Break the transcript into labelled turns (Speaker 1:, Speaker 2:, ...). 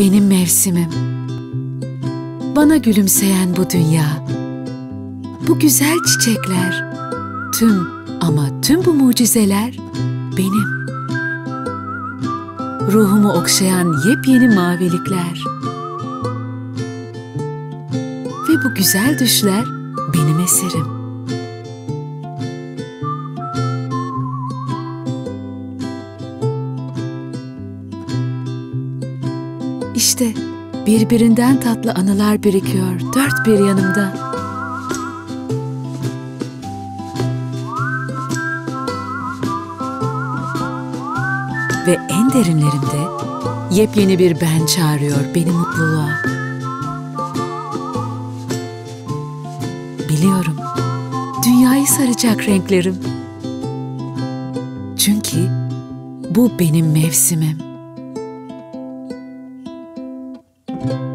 Speaker 1: benim mevsimim. Bana gülümseyen bu dünya. Bu güzel çiçekler. Tüm ama tüm bu mucizeler benim. Ruhumu okşayan yepyeni mavilikler. Ve bu güzel düşler benim eserim. İşte birbirinden tatlı anılar birikiyor dört bir yanımda. Ve en derinlerimde yepyeni bir ben çağırıyor beni mutluluğa. Biliyorum, dünyayı saracak renklerim. Çünkü bu benim mevsimim. Thank you